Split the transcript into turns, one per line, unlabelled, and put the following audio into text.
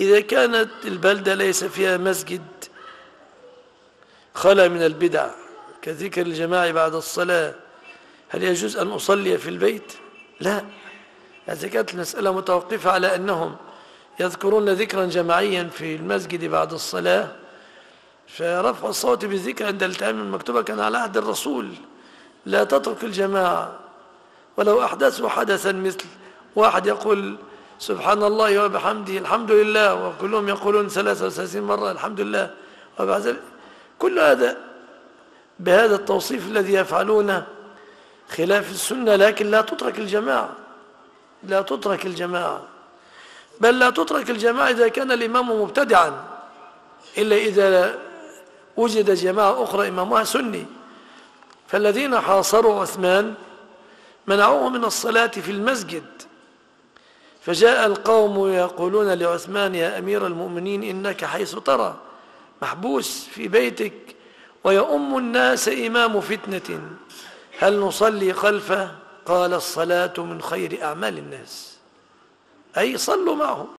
إذا كانت البلدة ليس فيها مسجد خلا من البدع. كذكر الجماعة بعد الصلاة هل يجوز أن أصلي في البيت؟ لا. إذا كانت المسألة متوقفة على أنهم يذكرون ذكرا جماعيا في المسجد بعد الصلاة فرفع الصوت بالذكر عند التأمين المكتوبة كان على عهد الرسول. لا تترك الجماعة. ولو أحدثوا حدثا مثل واحد يقول سبحان الله وبحمده الحمد لله وكلهم يقولون ثلاثة وثلاثين مرة الحمد لله وبعد كل هذا بهذا التوصيف الذي يفعلونه خلاف السنة لكن لا تترك الجماعة. لا تترك الجماعة. بل لا تترك الجماعة إذا كان الإمام مبتدعا إلا إذا وجد جماعة أخرى إمامها سني. فالذين حاصروا عثمان منعوه من الصلاة في المسجد. فجاء القوم يقولون لعثمان يا أمير المؤمنين إنك حيث ترى محبوس في بيتك ويؤم الناس إمام فتنة. هل نصلي خلفه؟ قال الصلاة من خير أعمال الناس. أي صلوا معهم.